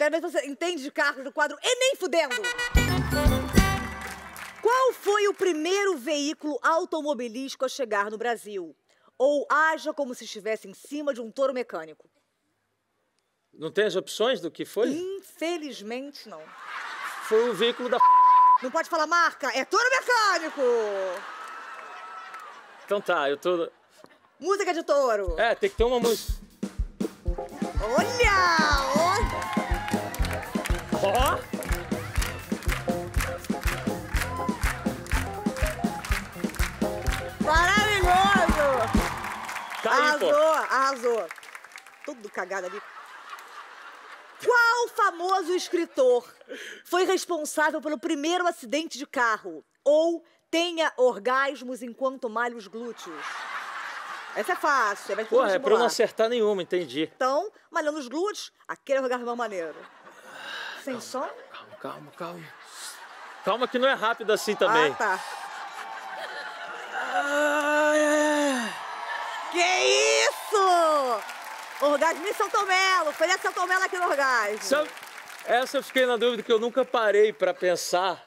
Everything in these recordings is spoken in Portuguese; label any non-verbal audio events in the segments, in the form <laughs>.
quero ver se você entende de carro do quadro E nem fudendo. Qual foi o primeiro veículo automobilístico a chegar no Brasil? Ou haja como se estivesse em cima de um touro mecânico? Não tem as opções do que foi? Infelizmente, não. Foi o veículo da. Não pode falar marca, é touro mecânico! Então tá, eu tô. Música de touro. É, tem que ter uma música. Olha! Ó! Maravilhoso! Tá aí, pô. arrasou, arrasou. Tudo cagado ali. Qual famoso escritor foi responsável pelo primeiro acidente de carro? Ou tenha orgasmos enquanto malha os glúteos? Essa é fácil, vai Porra, é pra eu não acertar nenhuma, entendi. Então, malhando os glúteos, aquele orgasmo maneiro. Sem som? Calma, calma, calma. Calma que não é rápido assim também. Ah, tá. Que isso! Orgasmo em São Tomelo. Foi São Tomelo aqui no orgasmo. Sabe, essa eu fiquei na dúvida que eu nunca parei pra pensar.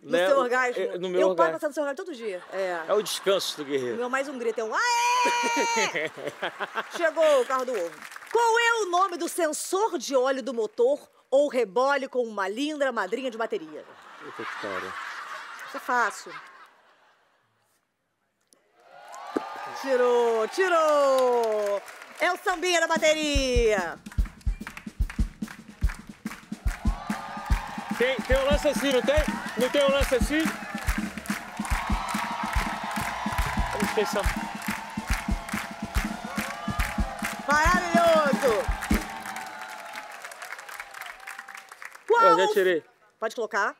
No né, seu orgasmo. é, No meu eu paro orgasmo. passando no seu orgasmo todo dia. É. É o descanso do O guerreiro. meu mais um grito é um aê! <laughs> Chegou o carro do ovo. Qual é o nome do sensor de óleo do motor ou rebole com uma linda madrinha de bateria? Pariu. Isso é fácil. Tirou, tirou! É o sambinha da bateria. Tem, tem um lance assim, não tem? Não tem um lance assim? Vamos pensar. Maravilhoso! Eu Qual? já tirei. Pode colocar.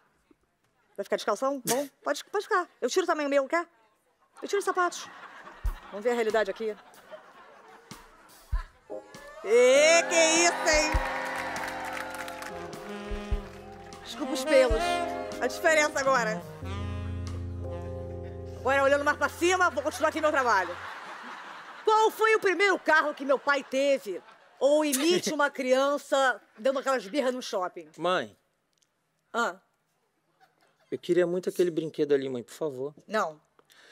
Vai ficar de calção? Bom, pode, pode ficar. Eu tiro também o meu, quer? Eu tiro os sapatos. Vamos ver a realidade aqui. Ê, que isso, hein? Desculpa os pelos. A diferença agora. Agora, olhando mais pra cima, vou continuar aqui meu trabalho. Qual foi o primeiro carro que meu pai teve? Ou imite uma criança dando aquelas birras no shopping? Mãe, Ah, eu queria muito aquele brinquedo ali, mãe, por favor. não.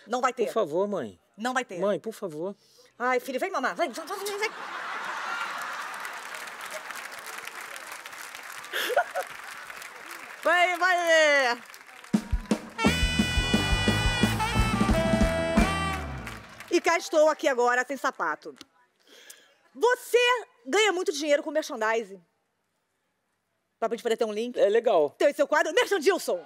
Não vai ter. Por favor, mãe. Não vai ter. Mãe, por favor. Ai, filho, vem mamar. Vem, vem, vem, vem. <laughs> Vai, vai. é. E cá estou aqui agora, sem sapato. Você ganha muito dinheiro com merchandising. Pra gente poder ter um link. É legal. Então, esse é o quadro Merchandilson.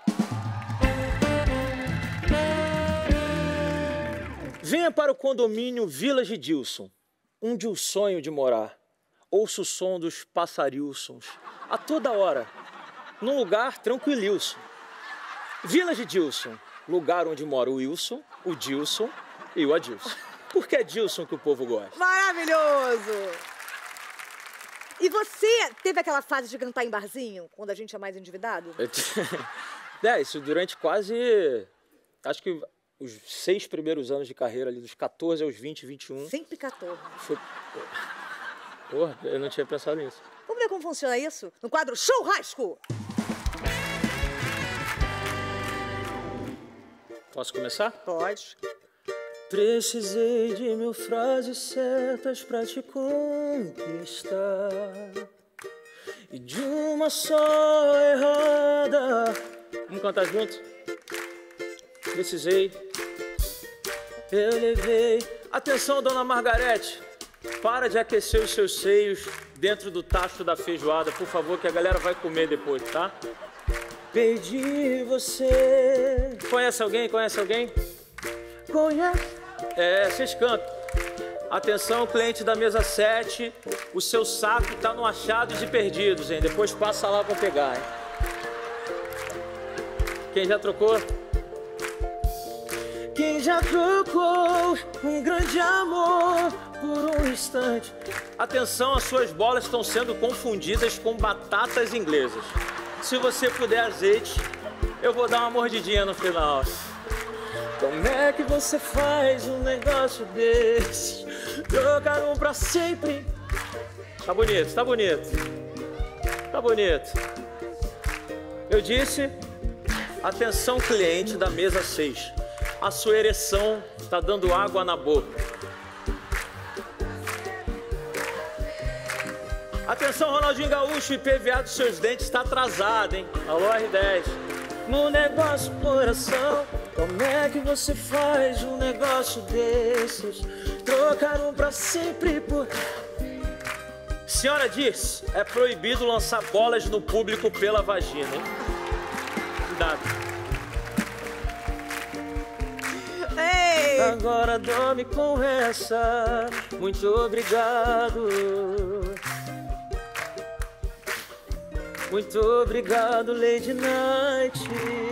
Venha para o condomínio Village Dilson, onde o sonho de morar. Ouça o som dos passarilsons a toda hora, num lugar tranquililson. Village Dilson, lugar onde mora o Wilson, o Dilson e o Adilson. Porque é Dilson que o povo gosta. Maravilhoso! E você teve aquela fase de cantar em barzinho, quando a gente é mais endividado? <laughs> É, isso durante quase, acho que os seis primeiros anos de carreira, ali dos 14 aos 20, 21. Sempre 14. Foi... Porra, eu não tinha pensado nisso. Vamos ver como funciona isso? No quadro Churrasco! Posso começar? Pode. Precisei de mil frases certas pra te conquistar E de uma só errada Vamos cantar junto? Precisei Eu levei Atenção, dona Margarete Para de aquecer os seus seios Dentro do tacho da feijoada Por favor, que a galera vai comer depois, tá? Perdi você Conhece alguém? Conhece alguém? Conhece? É, vocês cantam. Atenção, cliente da mesa 7, o seu saco tá no achado de perdidos, hein? Depois passa lá pra pegar, hein? Quem já trocou? Quem já trocou um grande amor por um instante? Atenção, as suas bolas estão sendo confundidas com batatas inglesas. Se você puder azeite, eu vou dar uma mordidinha no final. Como é que você faz um negócio desse? Trocar um pra sempre. Tá bonito, tá bonito. Tá bonito. Eu disse, atenção cliente da mesa 6. A sua ereção está dando água na boca. Atenção, Ronaldinho Gaúcho, IPVA dos seus dentes está atrasado, hein? Alô, R10. No negócio coração, como é que você faz um negócio desses? Trocar um pra sempre por. Senhora diz, é proibido lançar bolas no público pela vagina, hein? Cuidado. Ei! Agora dorme com essa. Muito obrigado. Muito obrigado, Lady Night.